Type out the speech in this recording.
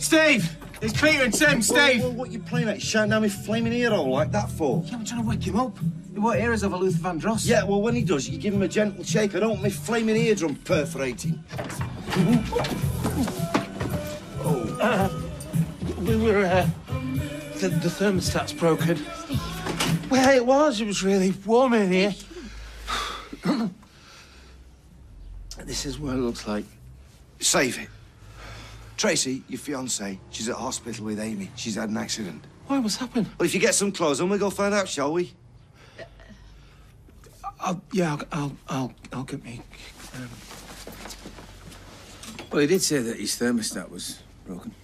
Steve! It's Peter and Tim, Steve! Well, well, what you playing at? Shouting down my flaming ear hole like that for? Yeah, I'm trying to wake him up. He won't hear us over Luther Vandross. Yeah, well, when he does, you give him a gentle shake. I don't want my flaming eardrum perforating. Oh, we were, uh, the, the thermostat's broken. Well, it was. It was really warm in here. this is what it looks like. Save it. Tracy, your fiancée, she's at hospital with Amy. She's had an accident. Why, what's happened? Well, if you get some clothes on, we'll go find out, shall we? I'll, yeah, I'll, I'll, I'll, I'll get me. Um... Well, he did say that his thermostat was broken.